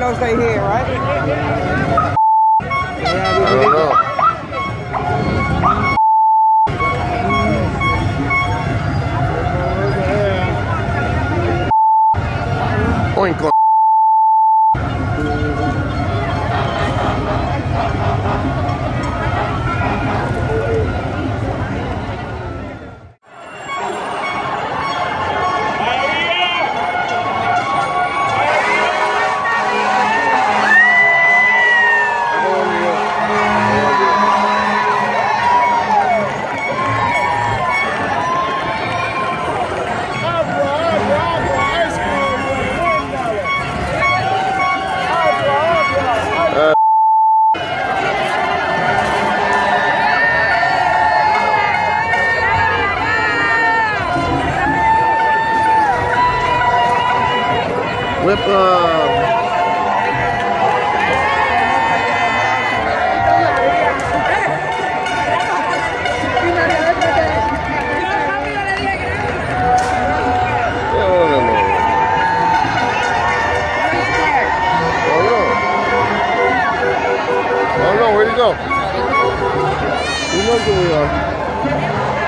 knows they're here, right? Whip uh, oh, no, no. Oh. Oh no, where'd he go? He knows where we are.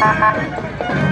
Ha ha ha.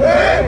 Ei!